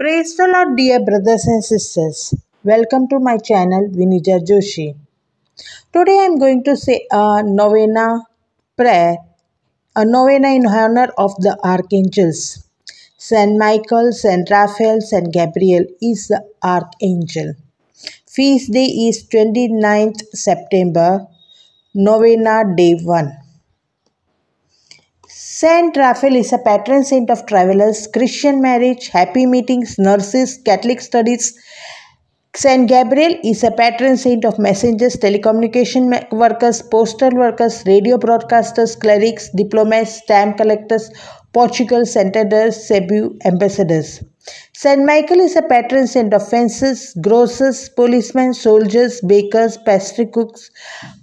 Praise the Lord, dear brothers and sisters. Welcome to my channel, Vinija Joshi. Today I am going to say a novena prayer, a novena in honor of the archangels. Saint Michael, Saint Raphael, Saint Gabriel is the archangel. Feast day is 29th September, novena day 1. Saint Raphael is a patron saint of travelers, Christian marriage, happy meetings, nurses, Catholic studies. Saint Gabriel is a patron saint of messengers, telecommunication workers, postal workers, radio broadcasters, clerics, diplomats, stamp collectors, Portugal, senators, Cebu, ambassadors. Saint Michael is a patron saint of fences, grocers, policemen, soldiers, bakers, pastry cooks,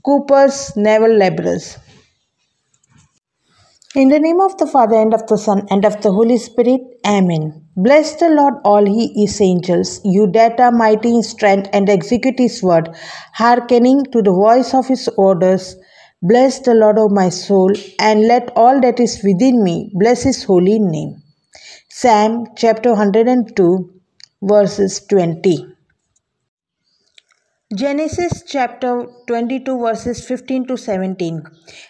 coopers, naval laborers. In the name of the Father, and of the Son, and of the Holy Spirit. Amen. Bless the Lord, all he his angels, you that are mighty in strength and execute his word, hearkening to the voice of his orders. Bless the Lord, O my soul, and let all that is within me bless his holy name. Psalm chapter 102, verses 20. Genesis chapter 22 verses 15 to 17.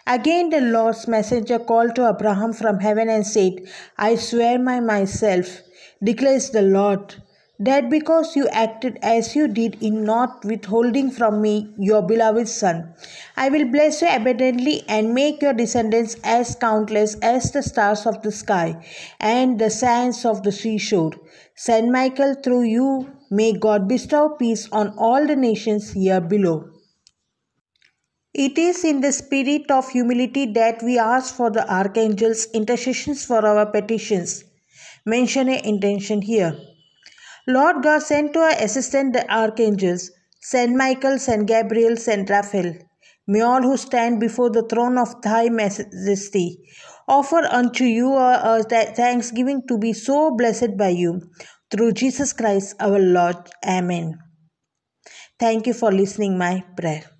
Again the Lord's messenger called to Abraham from heaven and said, I swear by myself, declares the Lord, that because you acted as you did in not withholding from me your beloved son, I will bless you abundantly and make your descendants as countless as the stars of the sky and the sands of the seashore. Saint Michael, through you May God bestow peace on all the nations here below. It is in the spirit of humility that we ask for the archangel's intercessions for our petitions. Mention a intention here. Lord God sent to our assistant the archangels, Saint Michael, Saint Gabriel, Saint Raphael. May all who stand before the throne of thy majesty offer unto you uh, uh, a, a thanksgiving to be so blessed by you through Jesus Christ our Lord. Amen. Thank you for listening my prayer.